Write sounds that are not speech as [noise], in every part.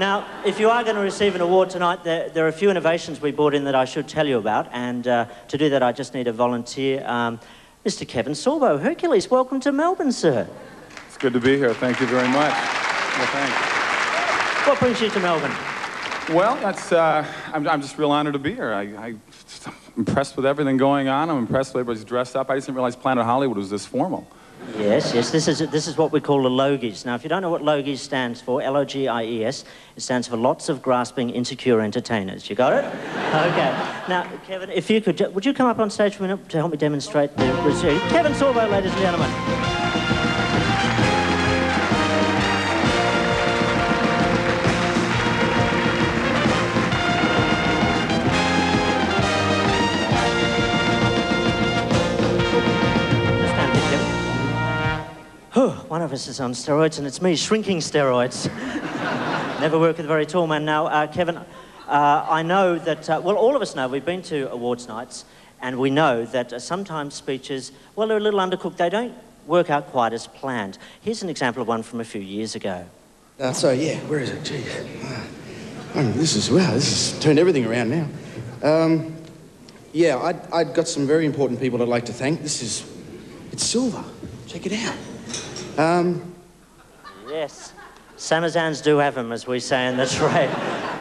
Now, if you are going to receive an award tonight, there, there are a few innovations we brought in that I should tell you about, and uh, to do that, I just need a volunteer. Um, Mr. Kevin Sorbo, Hercules, welcome to Melbourne, sir. It's good to be here. Thank you very much. Well, thanks. What brings you to Melbourne? Well, that's, uh, I'm, I'm just real honored to be here. I, I, am impressed with everything going on. I'm impressed with everybody's dressed up. I just didn't realize Planet Hollywood was this formal. Yes, yes, this is, this is what we call the Logies. Now, if you don't know what Logies stands for, L-O-G-I-E-S, it stands for lots of grasping, insecure entertainers. You got it? [laughs] okay. Now, Kevin, if you could, would you come up on stage for a minute to help me demonstrate the? Kevin Sorbo, ladies and gentlemen. One of us is on steroids, and it's me shrinking steroids. [laughs] Never work with a very tall man. Now, uh, Kevin, uh, I know that, uh, well, all of us know, we've been to awards nights, and we know that uh, sometimes speeches, well, they're a little undercooked. They don't work out quite as planned. Here's an example of one from a few years ago. Uh, so, yeah, where is it? Gee. Oh, this is, wow, this has turned everything around now. Um, yeah, I'd, I'd got some very important people I'd like to thank. This is, it's silver. Check it out. Um, yes. Samazans do have them, as we say in the trade.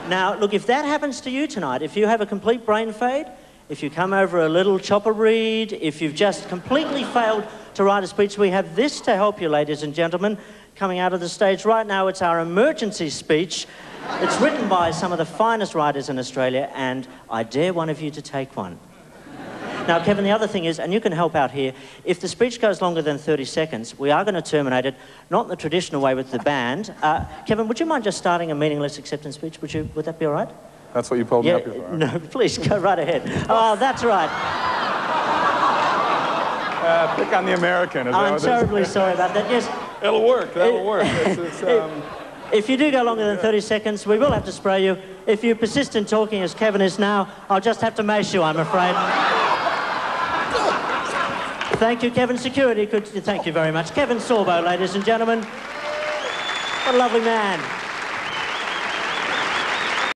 now, look, if that happens to you tonight, if you have a complete brain fade, if you come over a little chopper read, if you've just completely failed to write a speech, we have this to help you, ladies and gentlemen. Coming out of the stage right now, it's our emergency speech. It's written by some of the finest writers in Australia, and I dare one of you to take one. Now, Kevin, the other thing is, and you can help out here, if the speech goes longer than 30 seconds, we are going to terminate it, not in the traditional way with the band. Uh, Kevin, would you mind just starting a meaningless acceptance speech? Would, you, would that be all right? That's what you pulled yeah, me up here for. No, [laughs] please, go right ahead. Oh, that's right. Uh, pick on the American. As I'm terribly sorry about that. Yes. It'll work. That'll work. It's, [laughs] it's, um... If you do go longer than 30 seconds, we will have to spray you. If you persist in talking as Kevin is now, I'll just have to mace you, I'm afraid. Thank you, Kevin. Security, could thank you very much. Kevin Sorbo, ladies and gentlemen. What a lovely man.